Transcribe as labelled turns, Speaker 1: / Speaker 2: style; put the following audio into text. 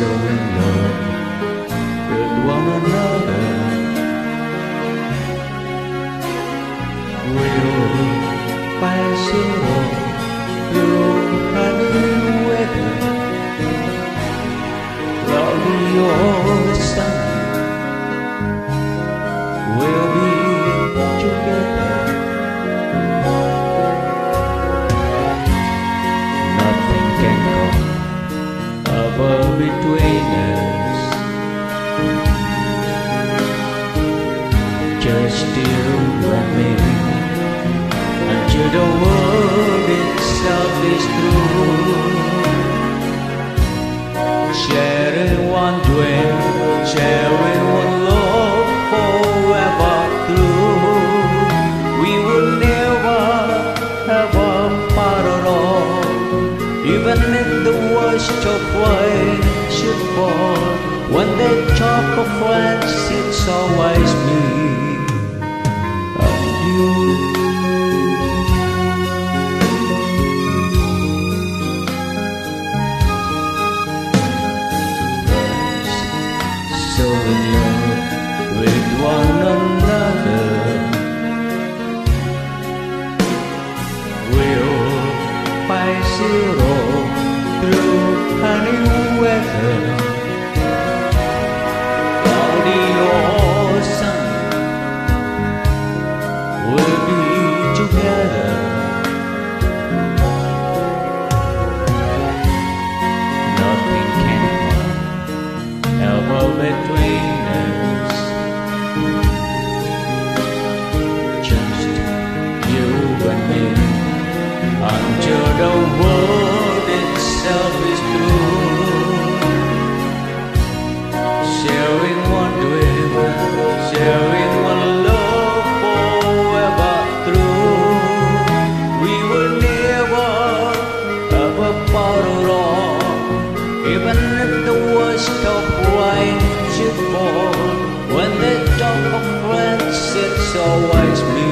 Speaker 1: so in love with one another. We'll find between us. Just you and me until the world itself is through. Sharing one dream, sharing one love forever through. We will never ever part at all, even if the worst of rain When they talk of friends, it's always me and you. so with one another. We'll through honey weather. Even if the worst of wine should fall, when the dark of friends, it's always me.